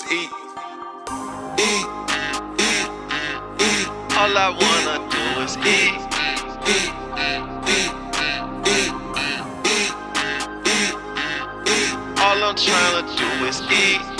was eat. Eat. Eat. Eat. All I wanna do is eat. Eat. Eat. Eat. Eat. Eat. Eat. All I'm trying to do is eat.